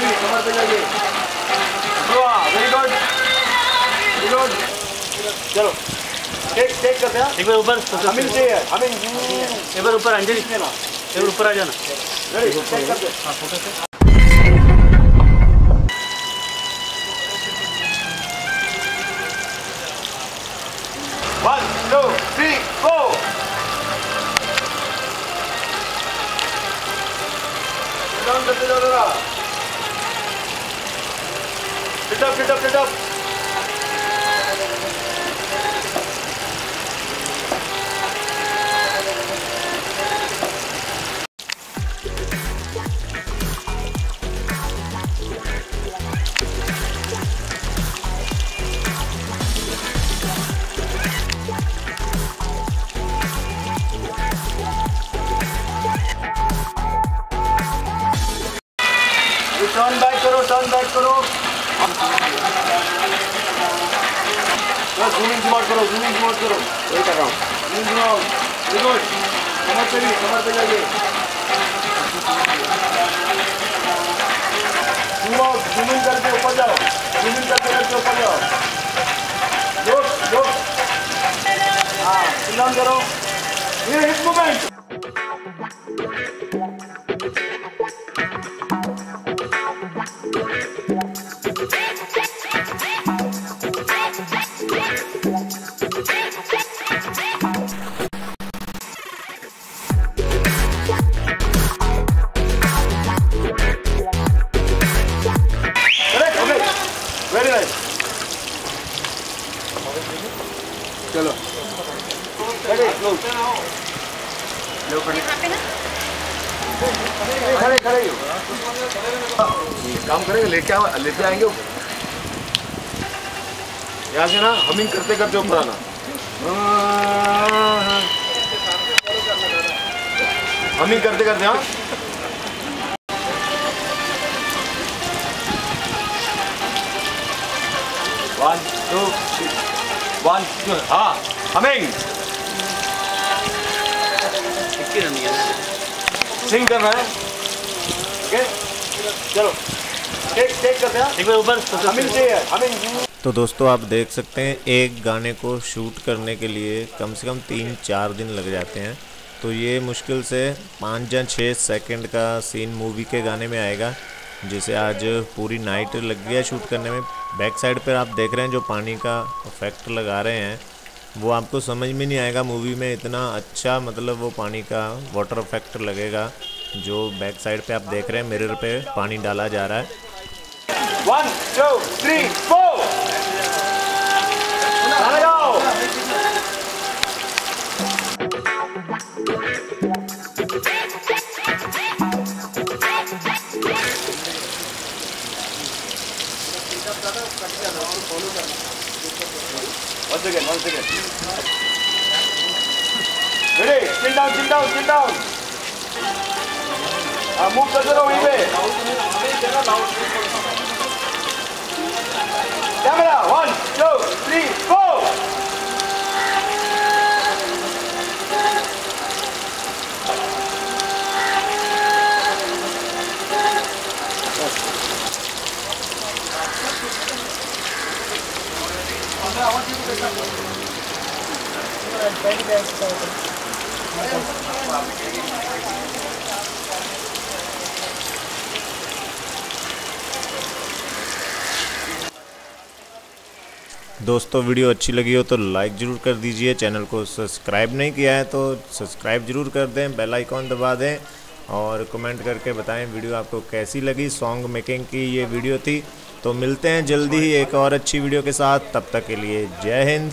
भी कमर पे जाइए। वेरी गुड वेरी गुड चलो टेक टेक करते हैं। एक बार ऊपर हमिंग चाहिए हमिंग एक बार ऊपर अंजलि। एक बार ऊपर आ जाना। रेडी टेक करते One, two, three, go! Down करते जाओ जरा Sit up, sit up, sit up. ये टर्न बैक करो टर्न बैक करो जूमिंग जुमाट करो जूमिंग जुमाट करो। वही कर रहा हूँ। जूमिंग वेरी गुड कमर पे भी कमर पे जाइए जूम जूमिंग करके ऊपर जाओ। जूमिंग करके करके ऊपर जाओ। लुक लुक हाँ चिल्लान करो। ये हिप मूवमेंट खड़े खड़े ही काम करेंगे लेके आ लेके आएँगे यहाँ से ना हमिंग करते करते ऊपर आना हमिंग करते करते हाँ वन टू वन टू हाँ हमिंग सिंग करना है। ओके चलो। टेक टेक करते हैं। एक बार ऊपर हमिंग चाहिए हमिंग तो दोस्तों आप देख सकते हैं एक गाने को शूट करने के लिए कम से कम तीन चार दिन लग जाते हैं। तो ये मुश्किल से पाँच या छः सेकंड का सीन मूवी के गाने में आएगा जिसे आज पूरी नाइट लग गया शूट करने में। बैक साइड पर आप देख रहे हैं जो पानी का इफ़ेक्ट लगा रहे हैं। वो आपको समझ में नहीं आएगा मूवी में इतना अच्छा मतलब वो पानी का वाटर इफ़ेक्ट लगेगा जो बैक साइड पे आप देख रहे हैं मिरर पे पानी डाला जा रहा है One, two, three, four. Once again, once again. Ready? Sit down, sit down, sit down. Uh, move the रहो away. Camera, camera one two three four दोस्तों, वीडियो अच्छी लगी हो तो लाइक ज़रूर कर दीजिए। चैनल को सब्सक्राइब नहीं किया है तो सब्सक्राइब ज़रूर कर दें, बेल आइकॉन दबा दें और कमेंट करके बताएँ वीडियो आपको कैसी लगी। सॉन्ग मेकिंग की ये वीडियो थी। तो मिलते हैं जल्दी ही एक और अच्छी वीडियो के साथ। तब तक के लिए जय हिंद।